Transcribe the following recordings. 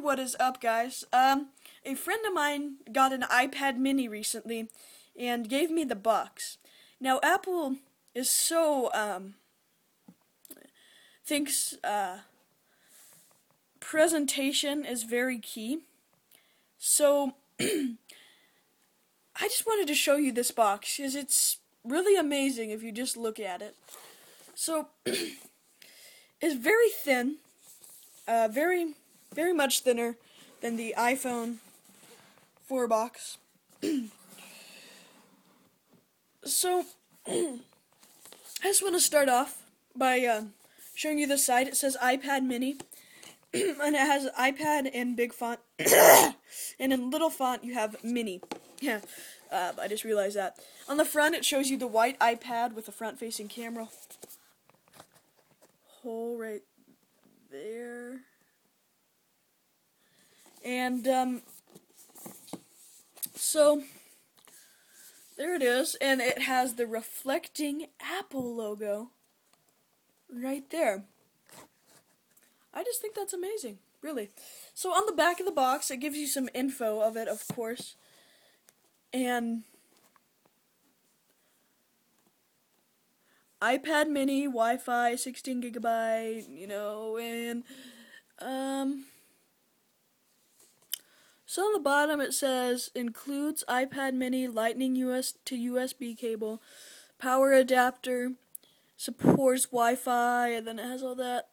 what is up, guys. Um, a friend of mine got an iPad mini recently and gave me the box. Now, Apple is so, um, thinks, uh, presentation is very key. So, I just wanted to show you this box because it's really amazing if you just look at it. So, it's very thin, uh, very very much thinner than the iPhone 4 box. so, I just want to start off by uh, showing you the side. It says iPad mini, and it has iPad in big font, and in little font you have mini. Yeah, uh, I just realized that. On the front, it shows you the white iPad with a front-facing camera. Hole right there. And, um, so, there it is, and it has the reflecting Apple logo right there. I just think that's amazing, really. So on the back of the box, it gives you some info of it, of course. And iPad mini, Wi-Fi, 16 gigabyte, you know, and um so on the bottom it says includes iPad mini, lightning US to USB cable, power adapter, supports Wi-Fi, and then it has all that,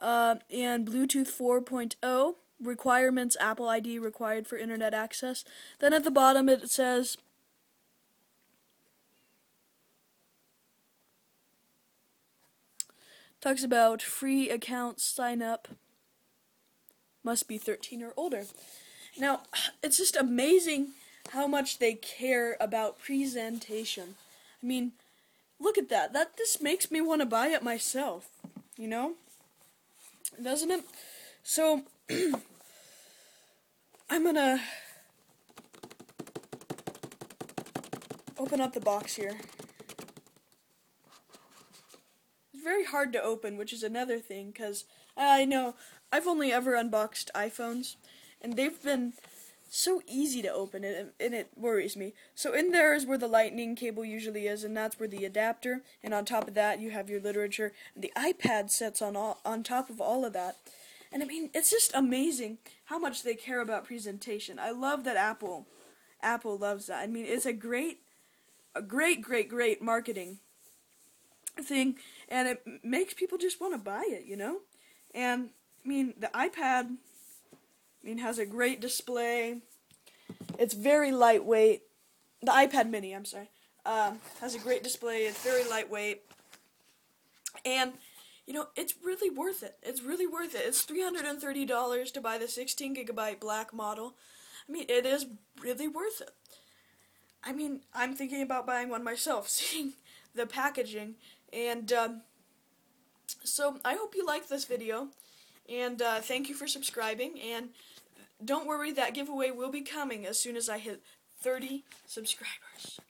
uh, and Bluetooth 4.0 requirements Apple ID required for internet access. Then at the bottom it says talks about free accounts sign up must be 13 or older. Now, it's just amazing how much they care about presentation. I mean, look at that. That this makes me want to buy it myself, you know? Doesn't it? So, I'm gonna open up the box here. It's very hard to open, which is another thing, because I know I've only ever unboxed iPhones, and they've been so easy to open it and it worries me. So in there is where the lightning cable usually is and that's where the adapter and on top of that you have your literature and the iPad sits on all on top of all of that. And I mean it's just amazing how much they care about presentation. I love that Apple Apple loves that. I mean it's a great a great great great marketing thing and it makes people just want to buy it, you know? And I mean the iPad I mean, has a great display. It's very lightweight. The iPad Mini, I'm sorry, um, has a great display. It's very lightweight, and you know it's really worth it. It's really worth it. It's three hundred and thirty dollars to buy the sixteen gigabyte black model. I mean, it is really worth it. I mean, I'm thinking about buying one myself, seeing the packaging, and um, so I hope you like this video. And uh, thank you for subscribing. And don't worry, that giveaway will be coming as soon as I hit 30 subscribers.